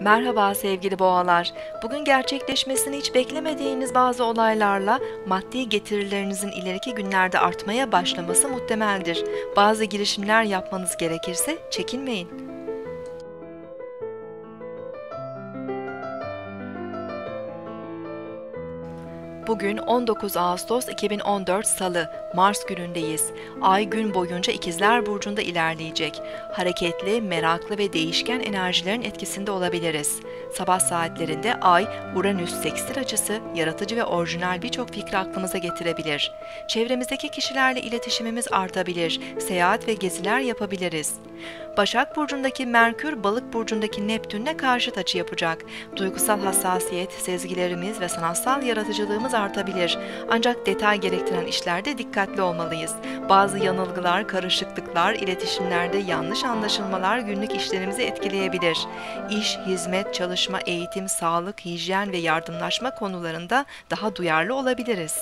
Merhaba sevgili boğalar. Bugün gerçekleşmesini hiç beklemediğiniz bazı olaylarla maddi getirilerinizin ileriki günlerde artmaya başlaması muhtemeldir. Bazı girişimler yapmanız gerekirse çekinmeyin. Bugün 19 Ağustos 2014 Salı, Mars günündeyiz. Ay gün boyunca İkizler Burcu'nda ilerleyecek. Hareketli, meraklı ve değişken enerjilerin etkisinde olabiliriz. Sabah saatlerinde Ay, Uranüs sekstil açısı, yaratıcı ve orijinal birçok fikri aklımıza getirebilir. Çevremizdeki kişilerle iletişimimiz artabilir, seyahat ve geziler yapabiliriz. Başak Burcu'ndaki Merkür, Balık Burcu'ndaki Neptün'le karşıt açı yapacak. Duygusal hassasiyet, sezgilerimiz ve sanatsal yaratıcılığımız artabilir. Ancak detay gerektiren işlerde dikkatli olmalıyız. Bazı yanılgılar, karışıklıklar, iletişimlerde yanlış anlaşılmalar günlük işlerimizi etkileyebilir. İş, hizmet, çalışma, eğitim, sağlık, hijyen ve yardımlaşma konularında daha duyarlı olabiliriz.